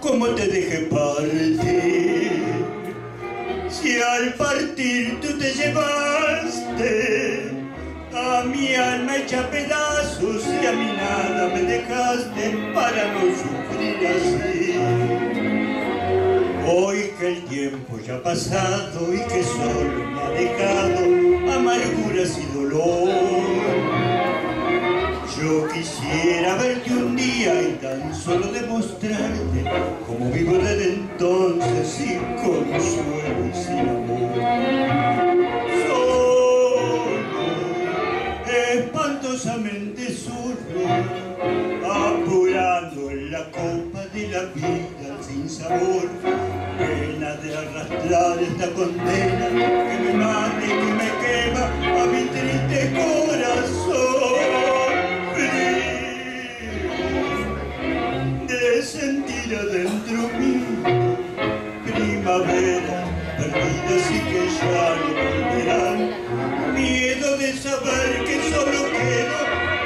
cómo te dejé partir. Si al partir tú te llevaste a mi alma hecha pedazos y a mi nada me dejaste para no sufrir así. Hoy que el tiempo ya ha pasado y que solo me ha dejado amarguras y dolor yo quisiera verte y tan solo demostrarte cómo vivo desde entonces sin consuelo y sin amor. Solo, espantosamente solo, apurando en la copa de la vida sin sabor, pena de arrastrar esta condena que me mata y que me saber que solo quedo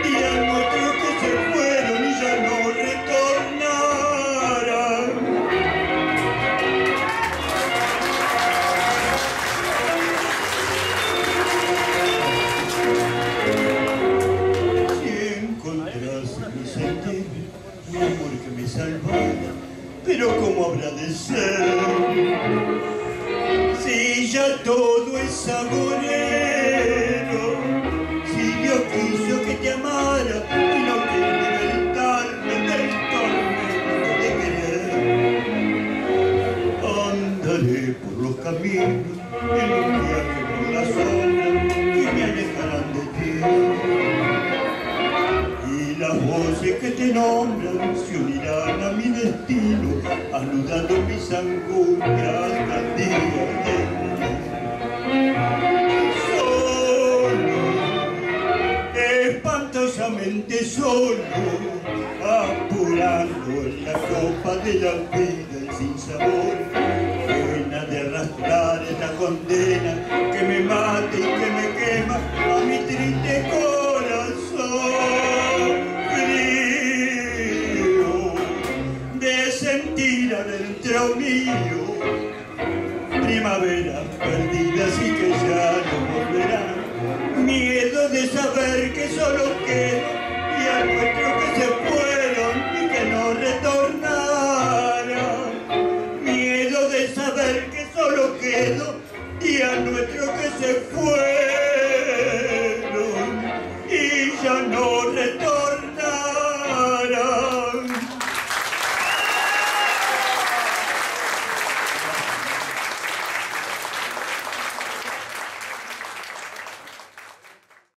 y a nuestros que se fueron y ya no retornarán si encontrás mi sentido mi amor que me salvara, pero ¿cómo habrá de ser? Si ya todo es agorero, por los caminos en un viaje por la zona que me alejarán de ti. Las voces que te nombran se unirán a mi destino, anudando mis angustias al día de Solo, espantosamente solo, apurando en la copa de la vida y sin sabor, condena que me mata y que me quema a mi triste corazón. de sentir adentro mío. Primavera perdidas y que ya no volverán miedo de saber que solo quedo y a nuestros que se fueron y que no retornarán miedo de saber que solo quedo y a nuestros que se fueron